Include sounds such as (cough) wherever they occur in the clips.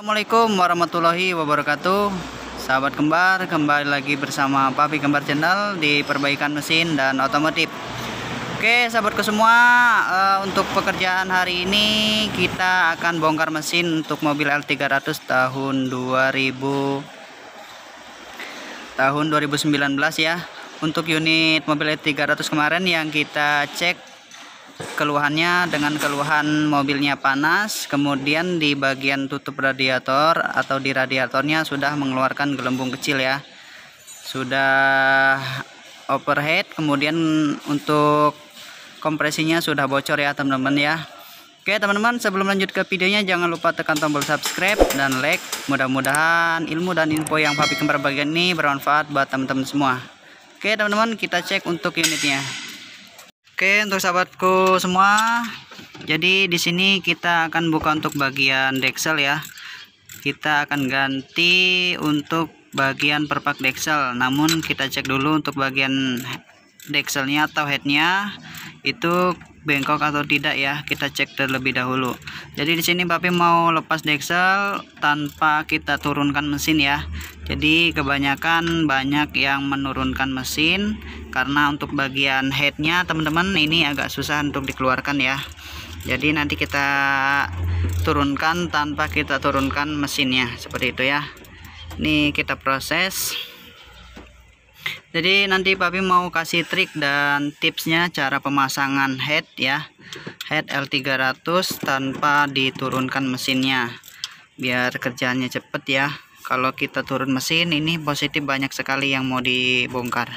Assalamualaikum warahmatullahi wabarakatuh. Sahabat kembar kembali lagi bersama Papi Kembar Channel di perbaikan mesin dan otomotif Oke sahabatku semua uh, untuk pekerjaan hari ini kita akan bongkar mesin untuk mobil L300 tahun 2000 tahun 2019 ya. Untuk unit mobil L300 kemarin yang kita cek keluhannya dengan keluhan mobilnya panas kemudian di bagian tutup radiator atau di radiatornya sudah mengeluarkan gelembung kecil ya. Sudah overhead kemudian untuk kompresinya sudah bocor ya teman-teman ya. Oke teman-teman sebelum lanjut ke videonya jangan lupa tekan tombol subscribe dan like. Mudah-mudahan ilmu dan info yang papi kembar bagian ini bermanfaat buat teman-teman semua. Oke teman-teman kita cek untuk unitnya. Oke untuk sahabatku semua jadi di sini kita akan buka untuk bagian dexel ya. Kita akan ganti untuk bagian perpak dexel namun kita cek dulu untuk bagian dexelnya atau headnya itu bengkok atau tidak ya kita cek terlebih dahulu. Jadi di sini papi mau lepas dexel tanpa kita turunkan mesin ya. Jadi kebanyakan banyak yang menurunkan mesin karena untuk bagian headnya teman-teman ini agak susah untuk dikeluarkan ya. Jadi nanti kita turunkan tanpa kita turunkan mesinnya seperti itu ya. Ini kita proses jadi nanti papi mau kasih trik dan tipsnya cara pemasangan head ya. Head L300 tanpa diturunkan mesinnya. Biar kerjanya cepet ya. Kalau kita turun mesin ini positif banyak sekali yang mau dibongkar.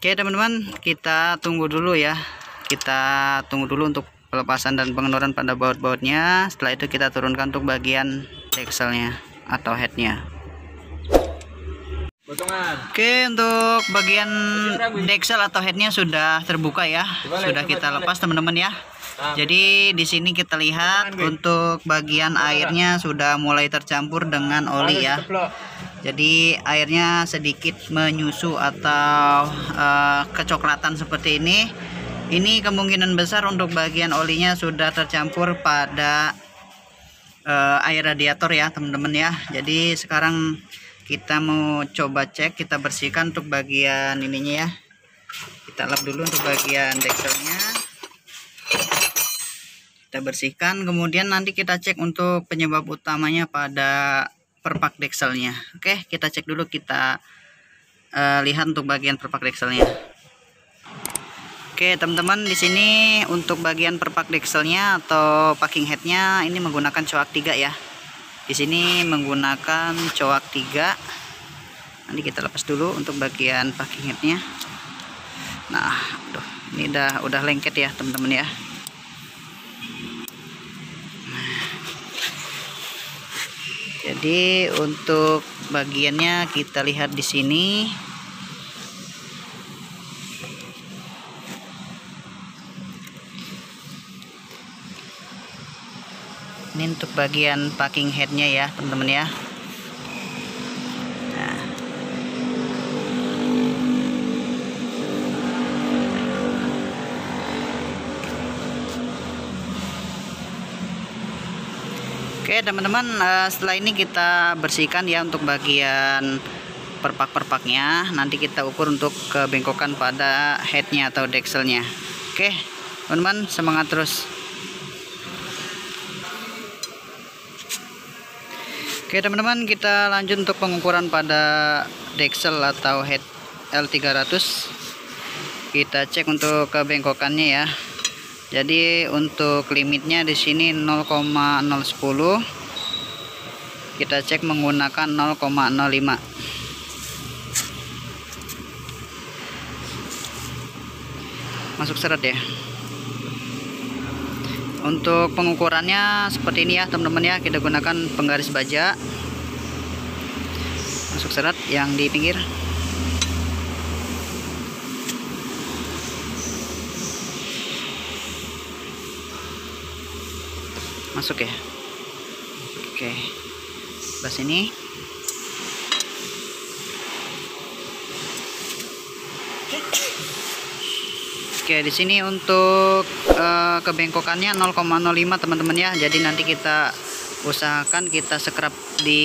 Oke teman-teman kita tunggu dulu ya. Kita tunggu dulu untuk pelepasan dan pengendoran pada baut-bautnya. Setelah itu kita turunkan untuk bagian dexelnya atau headnya Potongan. Oke untuk bagian dexel atau headnya sudah terbuka ya. Sudah kita lepas teman-teman ya. Jadi di sini kita lihat untuk bagian airnya sudah mulai tercampur dengan oli ya. jadi airnya sedikit menyusu atau uh, kecoklatan seperti ini. Ini kemungkinan besar untuk bagian olinya sudah tercampur pada uh, air radiator ya teman-teman ya. Jadi sekarang kita mau coba cek kita bersihkan untuk bagian ininya ya. Kita lap dulu untuk bagian dexelnya kita bersihkan kemudian nanti kita cek untuk penyebab utamanya pada perpak dexelnya oke kita cek dulu kita uh, lihat untuk bagian perpak dexelnya Oke teman-teman di sini untuk bagian perpak dexelnya atau packing headnya ini menggunakan coak 3 ya di sini menggunakan coak 3 nanti kita lepas dulu untuk bagian packing headnya nah aduh, ini udah udah lengket ya teman-teman ya. Jadi untuk bagiannya kita lihat di sini untuk bagian packing headnya ya teman-teman ya. Nah. Oke teman-teman uh, setelah ini kita bersihkan ya untuk bagian perpak-perpaknya. Nanti kita ukur untuk kebengkokan pada headnya atau dexelnya Oke teman-teman semangat terus Oke teman-teman kita lanjut untuk pengukuran pada dexel atau head L300 kita cek untuk kebengkokannya ya. Jadi untuk limitnya di sini 0,010 kita cek menggunakan 0,05 masuk seret ya untuk pengukurannya seperti ini ya teman-teman ya. Kita gunakan penggaris baja. Masuk serat yang di pinggir. Masuk ya. Oke. Sebelah sini Oke, di sini untuk uh, kebengkokannya 0,05 teman-teman ya. Jadi nanti kita usahakan kita scrub di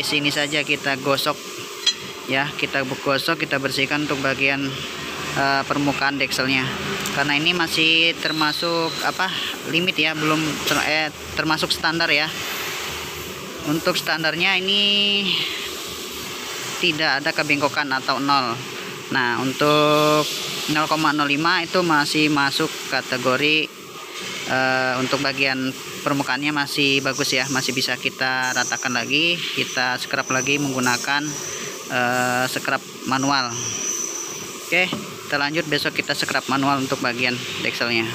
sini saja kita gosok ya, kita gosok, kita bersihkan untuk bagian uh, permukaan dekselnya. Karena ini masih termasuk apa? limit ya, belum ter eh, termasuk standar ya. Untuk standarnya ini tidak ada kebengkokan atau nol. Nah, untuk 0,05 itu masih masuk kategori uh, untuk bagian permukaannya masih bagus ya masih bisa kita ratakan lagi kita scrub lagi menggunakan uh, scrub manual. Oke kita lanjut besok kita scrub manual untuk bagian dekselnya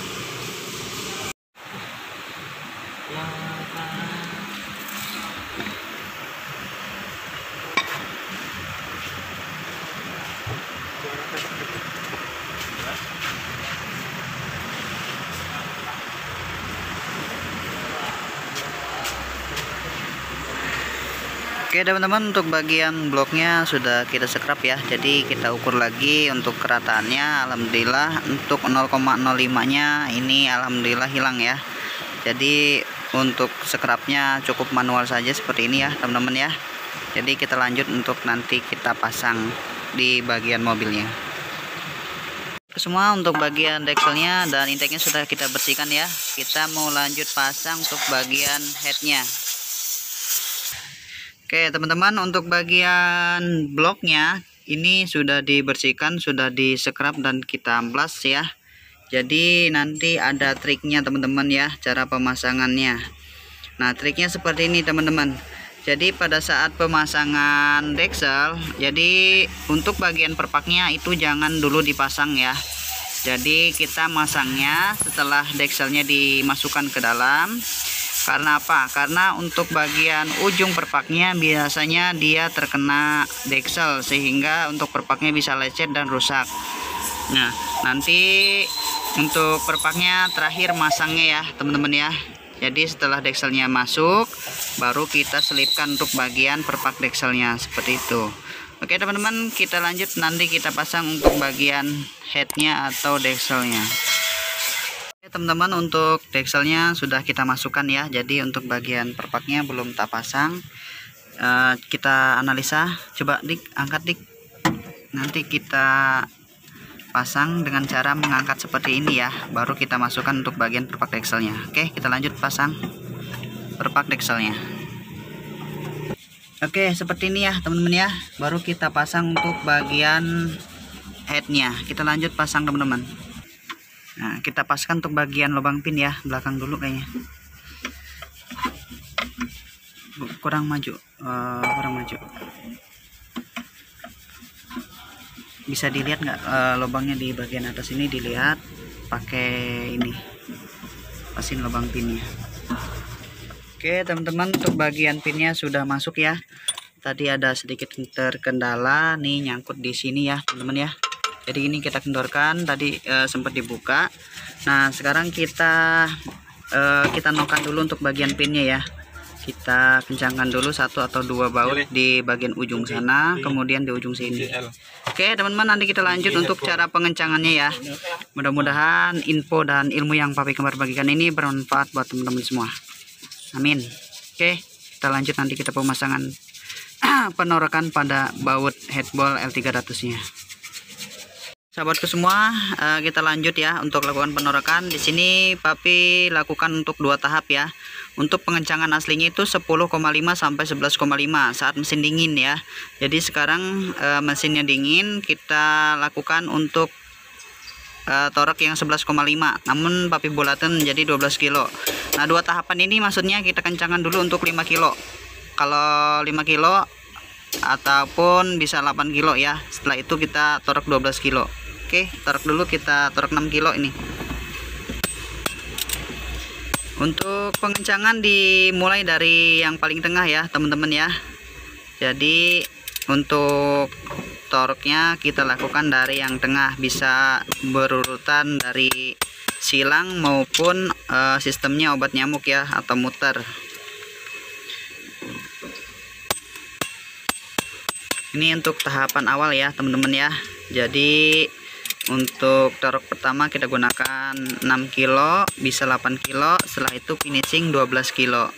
teman-teman untuk bagian bloknya sudah kita scrub ya. Jadi kita ukur lagi untuk kerataannya. Alhamdulillah untuk 0,05 nya ini Alhamdulillah hilang ya. Jadi untuk scrubnya cukup manual saja seperti ini ya teman-teman ya. Jadi kita lanjut untuk nanti kita pasang di bagian mobilnya. Semua untuk bagian dekselnya dan intake sudah kita bersihkan ya. Kita mau lanjut pasang untuk bagian headnya Oke teman-teman untuk bagian bloknya ini sudah dibersihkan sudah di scrub dan kita amplas ya. Jadi nanti ada triknya teman-teman ya cara pemasangannya. Nah triknya seperti ini teman-teman. Jadi pada saat pemasangan deksel jadi untuk bagian perpaknya itu jangan dulu dipasang ya. Jadi kita masangnya setelah dekselnya dimasukkan ke dalam karena apa? Karena untuk bagian ujung perpaknya biasanya dia terkena deksel sehingga untuk perpaknya bisa lecet dan rusak. Nah nanti untuk perpaknya terakhir masangnya ya teman-teman ya. Jadi setelah dekselnya masuk baru kita selipkan untuk bagian perpak dekselnya seperti itu. Oke teman-teman kita lanjut. Nanti kita pasang untuk bagian headnya atau dekselnya teman-teman untuk dekselnya sudah kita masukkan ya. Jadi untuk bagian perpaknya belum tak pasang. Uh, kita analisa. Coba dik angkat dik. Nanti kita pasang dengan cara mengangkat seperti ini ya. Baru kita masukkan untuk bagian perpak dekselnya. Oke kita lanjut pasang perpak dekselnya. Oke seperti ini ya teman-teman ya. Baru kita pasang untuk bagian headnya. Kita lanjut pasang teman-teman Nah, kita paskan untuk bagian lubang pin ya, belakang dulu kayaknya. Kurang maju, uh, kurang maju. Bisa dilihat nggak uh, lubangnya di bagian atas ini dilihat pakai ini. Pasin lubang pinnya. Oke, teman-teman untuk bagian pinnya sudah masuk ya. Tadi ada sedikit terkendala nih nyangkut di sini ya, teman-teman ya jadi ini kita kendorkan tadi e, sempat dibuka. Nah sekarang kita e, kita nokan dulu untuk bagian pinnya ya. Kita kencangkan dulu satu atau dua baut di bagian ujung sana kemudian di ujung sini. Oke teman-teman nanti kita lanjut untuk cara pengencangannya ya. Mudah-mudahan info dan ilmu yang papi kembar bagikan ini bermanfaat buat teman-teman semua. Amin. Oke kita lanjut nanti kita pemasangan (clears throat) penorokan pada baut headball L300 nya sahabatku semua uh, kita lanjut ya untuk lakukan penorokan di sini papi lakukan untuk dua tahap ya. Untuk pengencangan aslinya itu 10,5 sampai 11,5 saat mesin dingin ya. Jadi sekarang uh, mesinnya dingin kita lakukan untuk uh, torok yang 11,5 namun papi bulatan menjadi 12 kilo. Nah dua tahapan ini maksudnya kita kencangkan dulu untuk 5 kilo. Kalau 5 kilo ataupun bisa 8 kilo ya. Setelah itu kita torok 12 kilo Oke, taruh dulu kita taruh 6 kilo ini. Untuk pengencangan dimulai dari yang paling tengah ya, teman-teman ya. Jadi untuk toroknya kita lakukan dari yang tengah bisa berurutan dari silang maupun uh, sistemnya obat nyamuk ya atau muter ini untuk tahapan awal ya teman-teman ya jadi untuk torok pertama kita gunakan 6 kilo bisa 8 kilo. Setelah itu finishing 12 kilo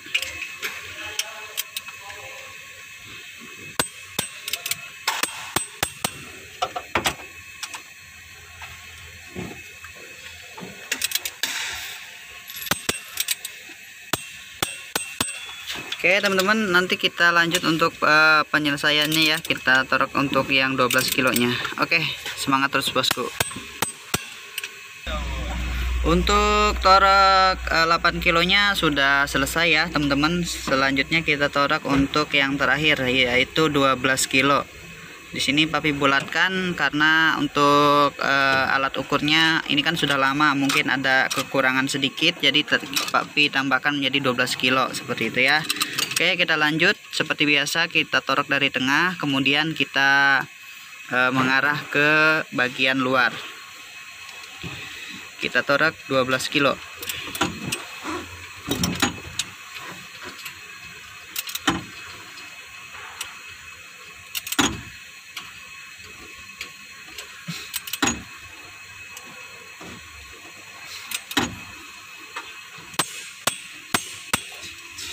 Oke teman-teman nanti kita lanjut untuk uh, penyelesaiannya ya. Kita torok untuk yang 12 kilonya. Oke semangat terus bosku. Untuk torok uh, eh, 8 kilonya sudah selesai ya teman-teman. Selanjutnya kita torok untuk yang terakhir yaitu 12 kilo. Di sini papi bulatkan karena untuk uh, alat ukurnya ini kan sudah lama mungkin ada kekurangan sedikit. Jadi papi tambahkan menjadi 12 kilo seperti itu ya Oke kita lanjut. Seperti biasa kita torok dari tengah kemudian kita uh, mengarah ke bagian luar. Kita torok 12 kilo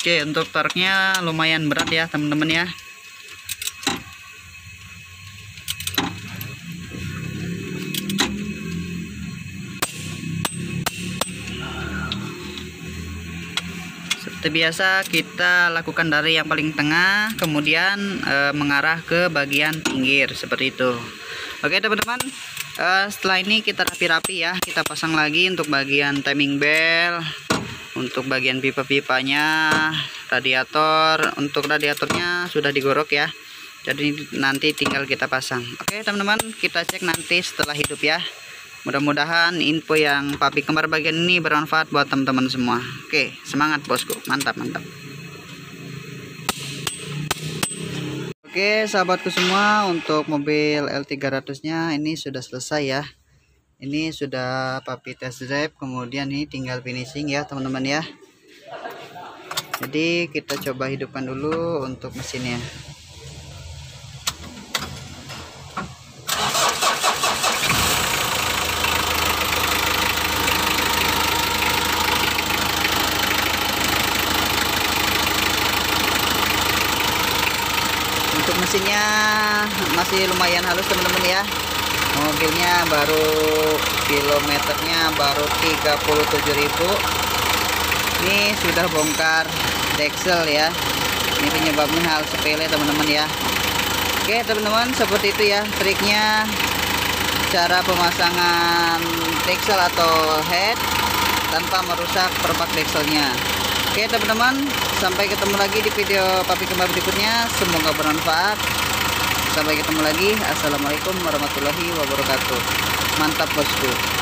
Oke untuk torknya lumayan berat ya teman-teman ya. Seperti biasa kita lakukan dari yang paling tengah kemudian e, mengarah ke bagian pinggir seperti itu. Oke teman-teman e, setelah ini kita rapi-rapi ya. Kita pasang lagi untuk bagian timing bell untuk bagian pipa-pipanya radiator untuk radiatornya sudah digorok ya. Jadi nanti tinggal kita pasang. Oke teman-teman kita cek nanti setelah hidup ya. Mudah-mudahan info yang papi kembar bagian ini bermanfaat buat teman-teman semua. Oke semangat bosku. Mantap mantap. Oke sahabatku semua untuk mobil L300 nya ini sudah selesai ya ini sudah papi test drive kemudian ini tinggal finishing ya teman-teman ya. Jadi kita coba hidupkan dulu untuk mesinnya. Untuk mesinnya masih lumayan halus teman-teman ya mobilnya baru kilometernya baru 37.000 ini sudah bongkar deksel ya. Ini penyebabnya hal sepele teman-teman ya. Oke teman-teman seperti itu ya triknya. Cara pemasangan deksel atau head tanpa merusak perpak dekselnya. Oke teman-teman sampai ketemu lagi di video papi kembar berikutnya. Semoga bermanfaat sampai ketemu lagi. Assalamualaikum warahmatullahi wabarakatuh. Mantap bosku